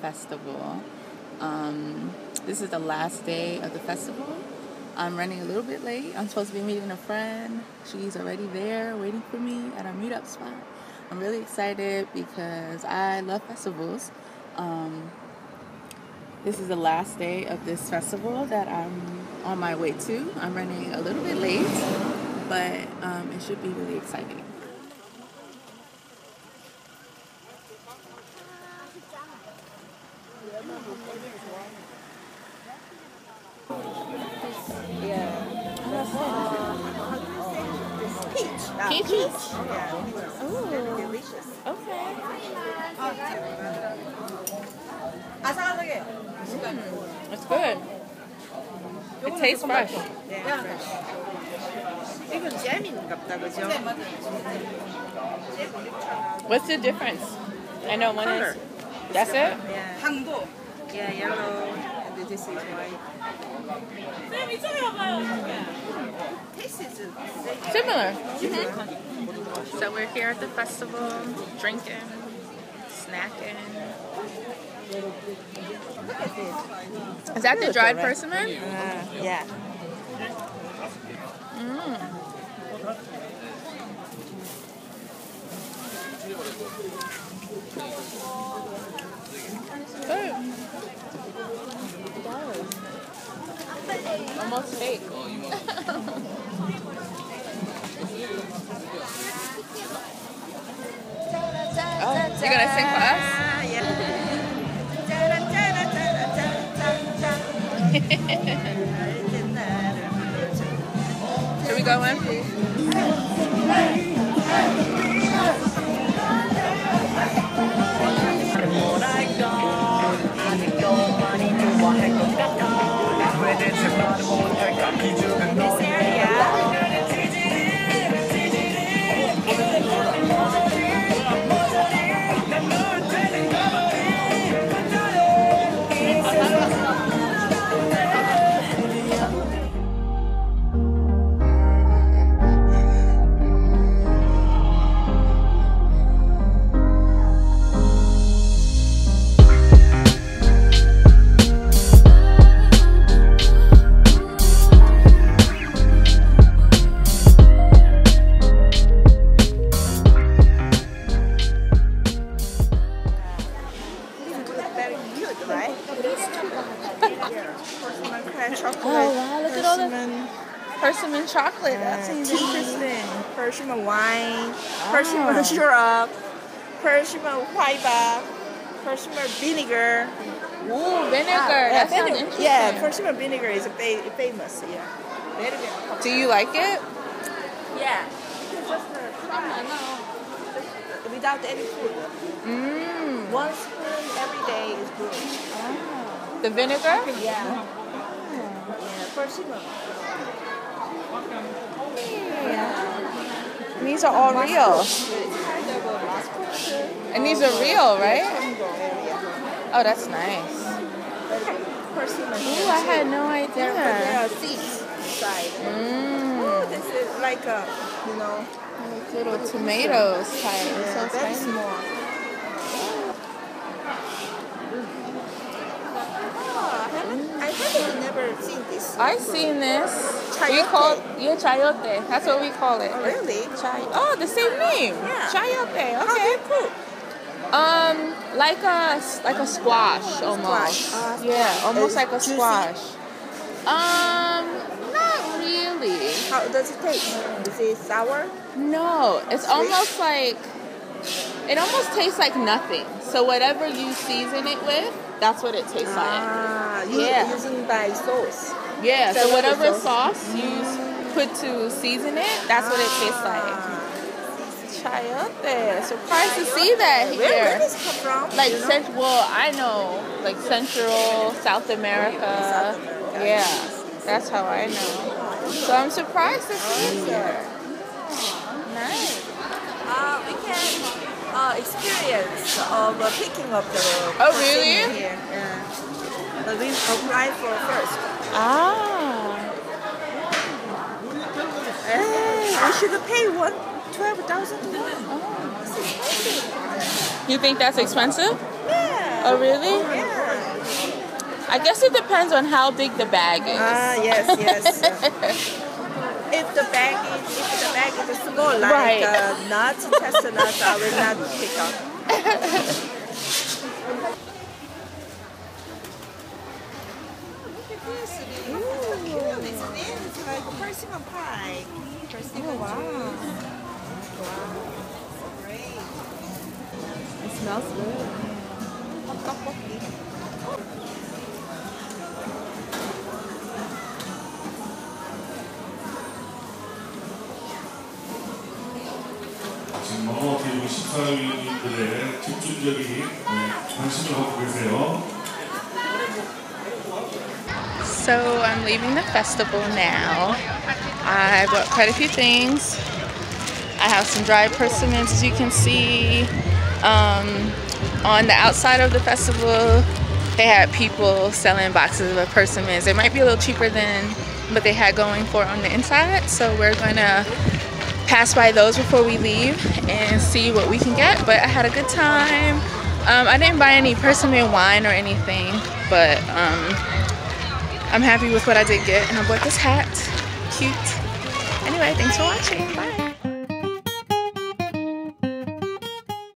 festival. Um, this is the last day of the festival. I'm running a little bit late. I'm supposed to be meeting a friend. She's already there waiting for me at our meetup spot. I'm really excited because I love festivals. Um, this is the last day of this festival that I'm on my way to. I'm running a little bit late, but um, it should be really exciting. Peach. Peaches? Yeah. Ooh, Delicious. okay. 아삭아삭해. It's good. It tastes fresh. 네. 이건 잼인갑다, 그죠? What's the difference? I know one Color. is. That's it? Yeah. 당도. Yeah, yellow. this is why. This is similar. Mm-hmm. So we're here at the festival, drinking, snacking. Is that the dried persimmon? Uh, yeah. Mm. almost fake. oh, you gonna sing for us? Should we go in, please? Persimmon chocolate. That seems tea, interesting. Persimmon wine, persimmon Ah. syrup, persimmon white persimmon vinegar. Ooh, vinegar. Ah, that yeah, sounds vinegar- interesting. Yeah, persimmon vinegar is a fa- famous. Yeah. Very, very. Do you like it? Yeah. Just try. Without any food. Mmm. One spoon every day is good. The vinegar? Yeah. Yeah, persimmon. These are all real. It's kind of a mascot. And these are real, right? Oh, that's nice. Ooh, I had no but there idea. are seeds inside. Oh, this is like a, you know, Little tomatoes type. Yeah, so very small. Mm. Oh, I haven't, I haven't never seen this. I've seen this. We Chayote. call yeah chayote. That's what we call it. Oh, really? Chay- oh, the same name. Yeah. Chayote. Okay. cook? Um, like a like a squash almost. Squash. Ah, yeah, almost like a juicy? squash. Um, not really. How does it taste? Is it sour? No, it's Sweet? almost like it almost tastes like nothing. So whatever you season it with, that's what it tastes Ah, you, Yeah. using by sauce. Yeah. so So whatever sauce? sauce you put to season it, that's what it tastes like. Ah. Chayote. Surprised to see that Where, where does it come from? Like you know? cent- well, I know like Central South America. South America. Yeah, that's how I know. So I'm surprised to see it here. Nice. Uh, we can uh, experience of uh, picking up the Oh, really? here. Yeah. But we apply for first. Ah. Eh, we should pay one twelve thousand. You think that's expensive? Yeah. Oh, really? Yeah. I guess it depends on how big the bag is. Ah, yes, yes. if the bag is if the bag is small like Right. uh, nuts, chestnuts, I will not pick up. anniversary. Ooh. Cute, isn't it? It's like a persimmon pie. Persimmon oh, wow. Juice. Wow. Great. It smells good. Hot tteokbokki. 지금 어떻게 14일들의 집중적인 관심을 갖고 계세요. So I'm leaving the festival now. I bought quite a few things. I have some dried persimmons, as you can see. Um, on the outside of the festival, they had people selling boxes of persimmons. They might be a little cheaper than what they had going for on the inside. So we're gonna pass by those before we leave and see what we can get. But I had a good time. Um, I didn't buy any persimmon wine or anything, but um, I'm happy with what I did get, and I bought this hat. Cute. Anyway, thanks for watching. Bye.